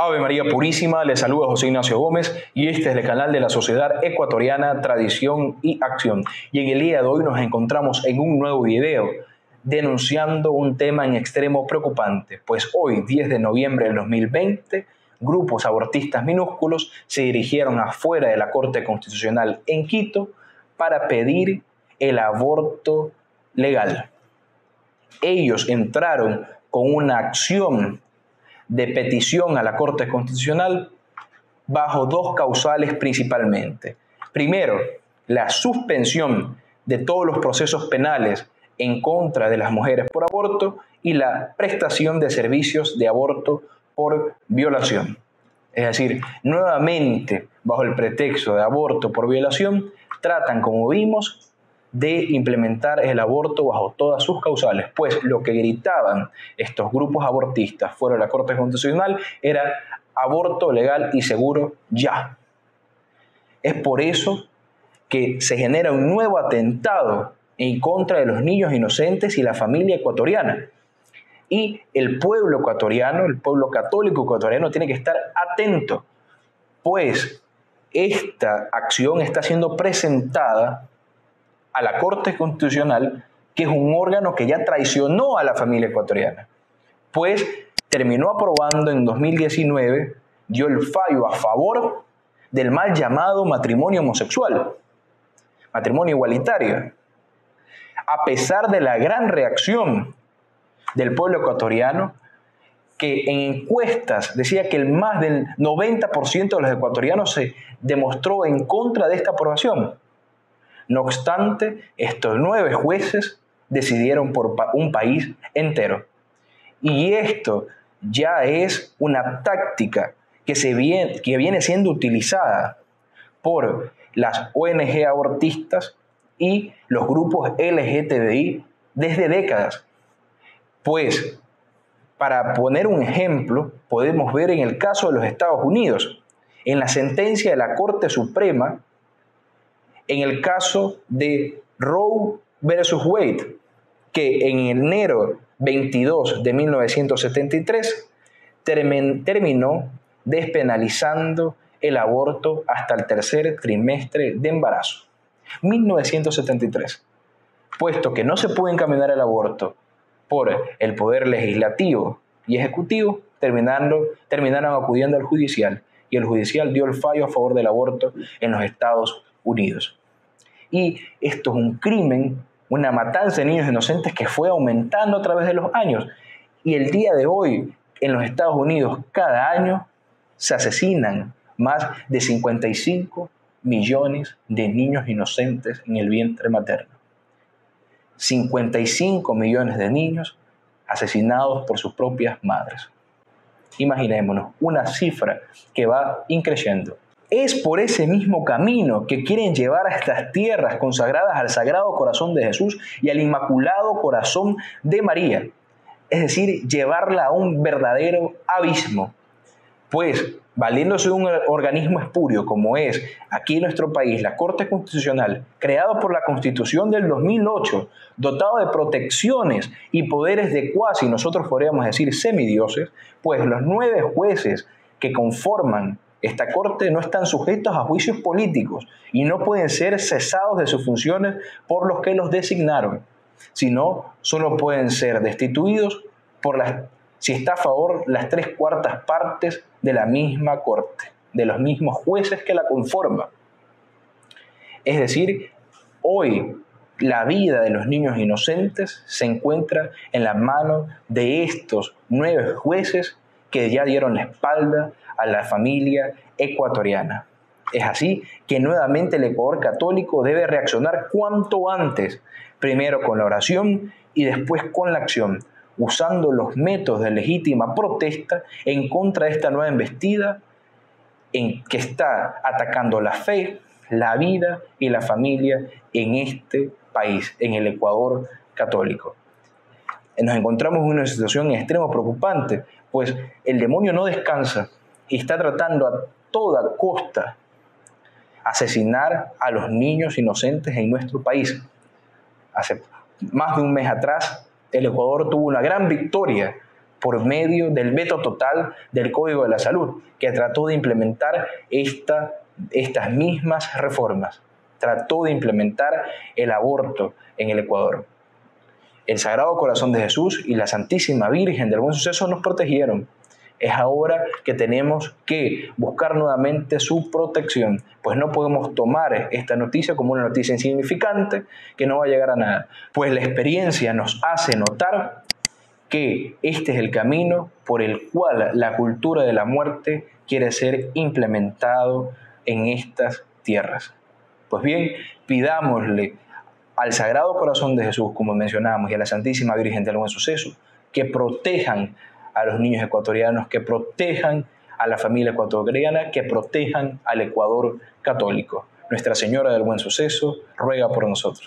Ave María Purísima, le saluda José Ignacio Gómez y este es el canal de la Sociedad Ecuatoriana Tradición y Acción. Y en el día de hoy nos encontramos en un nuevo video denunciando un tema en extremo preocupante, pues hoy, 10 de noviembre del 2020, grupos abortistas minúsculos se dirigieron afuera de la Corte Constitucional en Quito para pedir el aborto legal. Ellos entraron con una acción de petición a la Corte Constitucional bajo dos causales principalmente. Primero, la suspensión de todos los procesos penales en contra de las mujeres por aborto y la prestación de servicios de aborto por violación. Es decir, nuevamente, bajo el pretexto de aborto por violación, tratan, como vimos, de implementar el aborto bajo todas sus causales, pues lo que gritaban estos grupos abortistas fuera de la Corte Constitucional era aborto legal y seguro ya. Es por eso que se genera un nuevo atentado en contra de los niños inocentes y la familia ecuatoriana. Y el pueblo ecuatoriano, el pueblo católico ecuatoriano tiene que estar atento, pues esta acción está siendo presentada a la Corte Constitucional, que es un órgano que ya traicionó a la familia ecuatoriana, pues terminó aprobando en 2019, dio el fallo a favor del mal llamado matrimonio homosexual, matrimonio igualitario, a pesar de la gran reacción del pueblo ecuatoriano, que en encuestas decía que el más del 90% de los ecuatorianos se demostró en contra de esta aprobación. No obstante, estos nueve jueces decidieron por un país entero. Y esto ya es una táctica que, se viene, que viene siendo utilizada por las ONG abortistas y los grupos LGTBI desde décadas. Pues, para poner un ejemplo, podemos ver en el caso de los Estados Unidos, en la sentencia de la Corte Suprema en el caso de Roe versus Wade, que en enero 22 de 1973 terminó despenalizando el aborto hasta el tercer trimestre de embarazo. 1973. Puesto que no se puede encaminar el aborto por el poder legislativo y ejecutivo, terminando, terminaron acudiendo al judicial y el judicial dio el fallo a favor del aborto en los Estados Unidos. Y esto es un crimen, una matanza de niños inocentes que fue aumentando a través de los años. Y el día de hoy, en los Estados Unidos, cada año se asesinan más de 55 millones de niños inocentes en el vientre materno. 55 millones de niños asesinados por sus propias madres. Imaginémonos una cifra que va increciendo. Es por ese mismo camino que quieren llevar a estas tierras consagradas al Sagrado Corazón de Jesús y al Inmaculado Corazón de María. Es decir, llevarla a un verdadero abismo. Pues, valiéndose de un organismo espurio como es aquí en nuestro país la Corte Constitucional, creado por la Constitución del 2008, dotado de protecciones y poderes de cuasi, nosotros podríamos decir semidioses, pues los nueve jueces que conforman esta corte no están sujetos a juicios políticos y no pueden ser cesados de sus funciones por los que los designaron, sino solo pueden ser destituidos por las, si está a favor las tres cuartas partes de la misma corte, de los mismos jueces que la conforman. Es decir, hoy la vida de los niños inocentes se encuentra en la mano de estos nueve jueces que ya dieron la espalda a la familia ecuatoriana. Es así que nuevamente el Ecuador católico debe reaccionar cuanto antes, primero con la oración y después con la acción, usando los métodos de legítima protesta en contra de esta nueva embestida en que está atacando la fe, la vida y la familia en este país, en el Ecuador católico. Nos encontramos en una situación extremo preocupante, pues el demonio no descansa y está tratando a toda costa asesinar a los niños inocentes en nuestro país. Hace más de un mes atrás, el Ecuador tuvo una gran victoria por medio del veto total del Código de la Salud, que trató de implementar esta, estas mismas reformas. Trató de implementar el aborto en el Ecuador. El Sagrado Corazón de Jesús y la Santísima Virgen del Buen Suceso nos protegieron. Es ahora que tenemos que buscar nuevamente su protección, pues no podemos tomar esta noticia como una noticia insignificante que no va a llegar a nada, pues la experiencia nos hace notar que este es el camino por el cual la cultura de la muerte quiere ser implementado en estas tierras. Pues bien, pidámosle al Sagrado Corazón de Jesús, como mencionábamos, y a la Santísima Virgen del Buen Suceso, que protejan a los niños ecuatorianos, que protejan a la familia ecuatoriana, que protejan al Ecuador católico. Nuestra Señora del Buen Suceso ruega por nosotros.